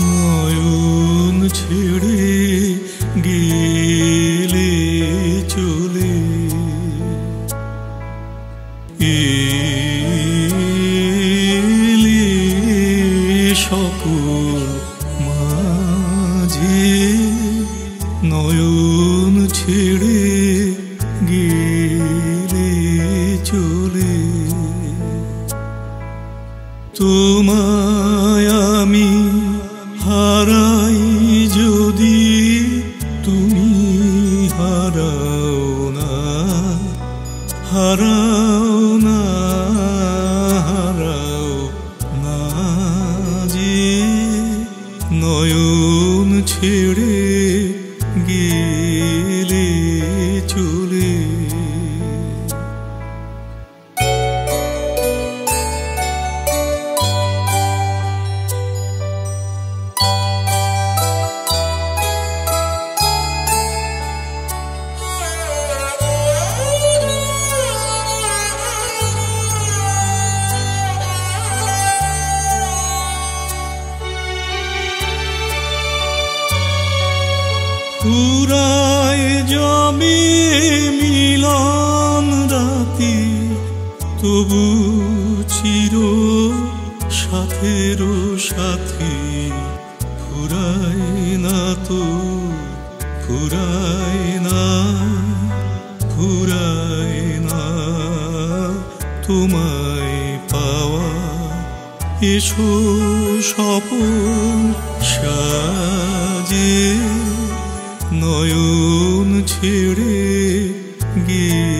নয়ন ছেড়ে গেলে চলে। এলে সকল মাঝে নয়ন ছেড়ে গেলে চলে। তোমার তবু চির সাথেরও সাথে। ফুরায় না তো ফুরায় না ফুরায় না। তোমায় পাওয়া এসো সপন সাজে, নয়ন ছেড়ে গেলে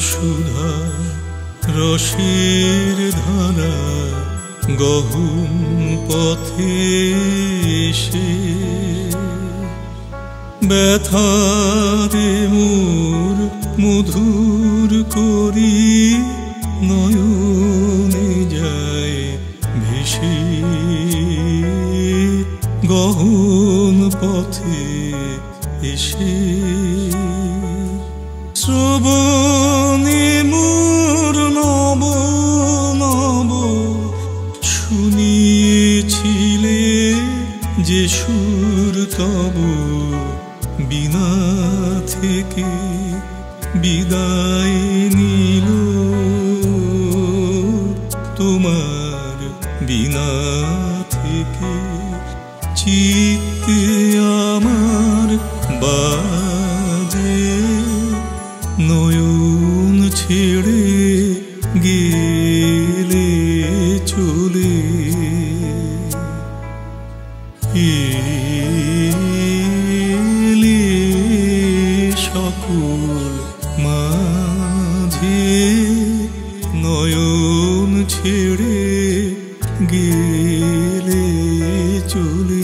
সুধা, রসের ধারা গহুম পথে এসে। ব্যথারে মোর মধুর করি, নয়নে যায় ভেসে। গহন পথে এসে। শ্রবণে সুর তব বিনা থেকে বিদায় নিল। তোমার বিনা থেকে চিত্তে আমার বাজে নয়ন ছেড়ে ছিড়ে গেলে চলে